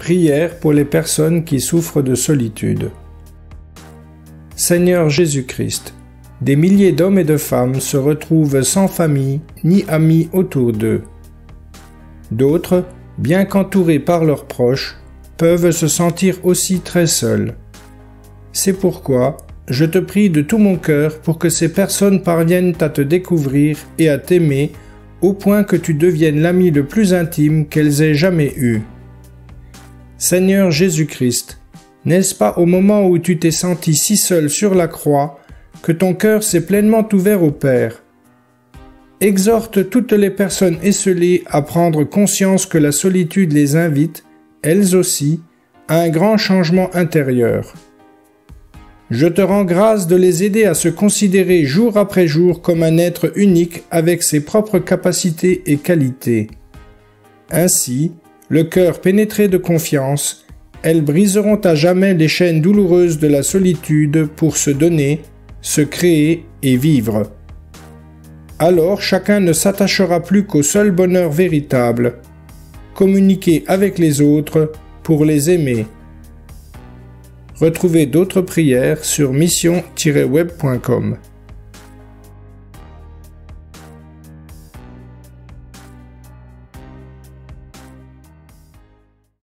Prière pour les personnes qui souffrent de solitude. Seigneur Jésus-Christ, des milliers d'hommes et de femmes se retrouvent sans famille ni amis autour d'eux. D'autres, bien qu'entourés par leurs proches, peuvent se sentir aussi très seuls. C'est pourquoi je te prie de tout mon cœur pour que ces personnes parviennent à te découvrir et à t'aimer au point que tu deviennes l'ami le plus intime qu'elles aient jamais eu. Seigneur Jésus-Christ, n'est-ce pas au moment où tu t'es senti si seul sur la croix que ton cœur s'est pleinement ouvert au Père? Exhorte toutes les personnes esselées à prendre conscience que la solitude les invite, elles aussi, à un grand changement intérieur. Je te rends grâce de les aider à se considérer jour après jour comme un être unique avec ses propres capacités et qualités. Ainsi, le cœur pénétré de confiance, elles briseront à jamais les chaînes douloureuses de la solitude pour se donner, se créer et vivre. Alors chacun ne s'attachera plus qu'au seul bonheur véritable, communiquer avec les autres pour les aimer. Retrouvez d'autres prières sur mission-web.com.